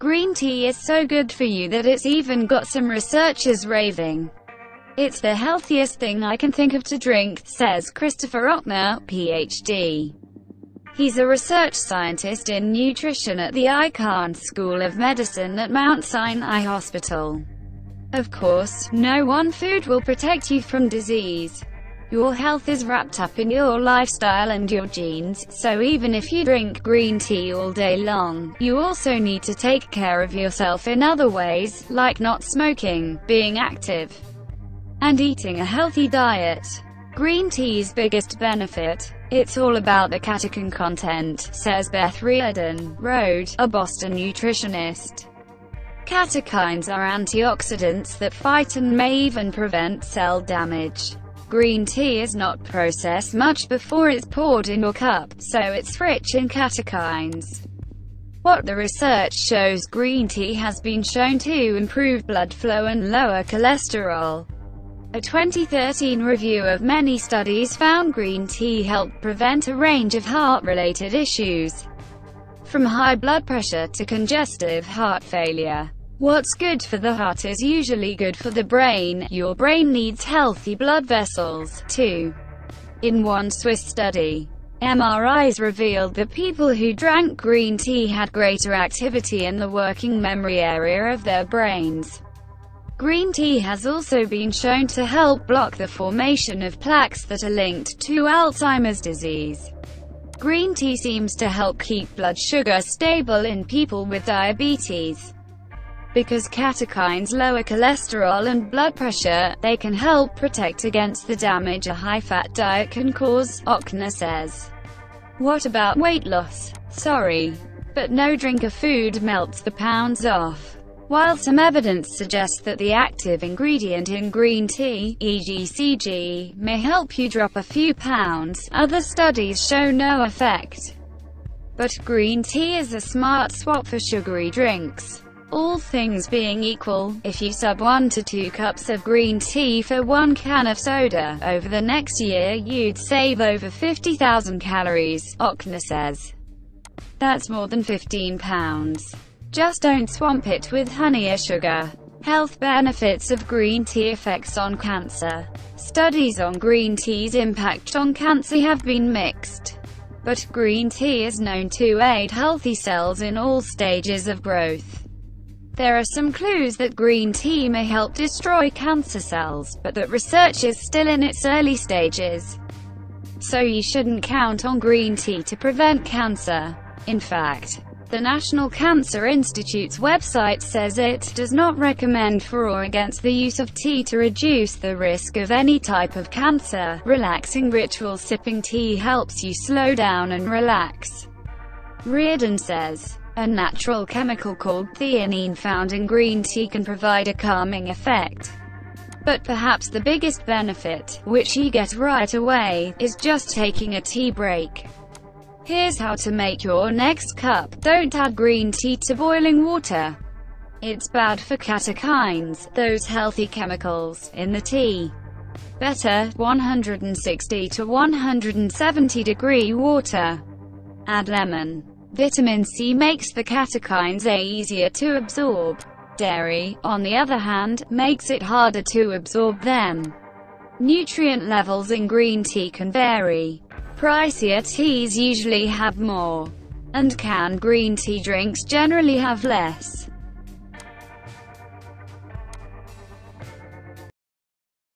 Green tea is so good for you that it's even got some researchers raving. It's the healthiest thing I can think of to drink, says Christopher Ochner, PhD. He's a research scientist in nutrition at the Icahn School of Medicine at Mount Sinai Hospital. Of course, no one food will protect you from disease. Your health is wrapped up in your lifestyle and your genes, so even if you drink green tea all day long, you also need to take care of yourself in other ways, like not smoking, being active, and eating a healthy diet. Green tea's biggest benefit? It's all about the catechin content, says Beth Reardon, Rhode, a Boston nutritionist. Catechins are antioxidants that fight and may even prevent cell damage. Green tea is not processed much before it's poured in your cup, so it's rich in catechins. What the research shows green tea has been shown to improve blood flow and lower cholesterol. A 2013 review of many studies found green tea helped prevent a range of heart-related issues, from high blood pressure to congestive heart failure. What's good for the heart is usually good for the brain. Your brain needs healthy blood vessels, too. In one Swiss study, MRIs revealed that people who drank green tea had greater activity in the working memory area of their brains. Green tea has also been shown to help block the formation of plaques that are linked to Alzheimer's disease. Green tea seems to help keep blood sugar stable in people with diabetes. Because catechins lower cholesterol and blood pressure, they can help protect against the damage a high-fat diet can cause, Ochner says. What about weight loss? Sorry. But no drink of food melts the pounds off. While some evidence suggests that the active ingredient in green tea, EGCG, may help you drop a few pounds, other studies show no effect. But green tea is a smart swap for sugary drinks. All things being equal, if you sub 1 to 2 cups of green tea for 1 can of soda, over the next year you'd save over 50,000 calories, Ochner says. That's more than 15 pounds. Just don't swamp it with honey or sugar. Health benefits of green tea effects on cancer. Studies on green tea's impact on cancer have been mixed. But green tea is known to aid healthy cells in all stages of growth. There are some clues that green tea may help destroy cancer cells, but that research is still in its early stages. So you shouldn't count on green tea to prevent cancer. In fact, the National Cancer Institute's website says it does not recommend for or against the use of tea to reduce the risk of any type of cancer. Relaxing ritual sipping tea helps you slow down and relax. Reardon says, a natural chemical called theanine found in green tea can provide a calming effect. But perhaps the biggest benefit, which you get right away, is just taking a tea break. Here's how to make your next cup. Don't add green tea to boiling water. It's bad for catechins, those healthy chemicals, in the tea. Better, 160 to 170 degree water. Add lemon. Vitamin C makes the catechins A easier to absorb. Dairy, on the other hand, makes it harder to absorb them. Nutrient levels in green tea can vary. Pricier teas usually have more, and canned green tea drinks generally have less.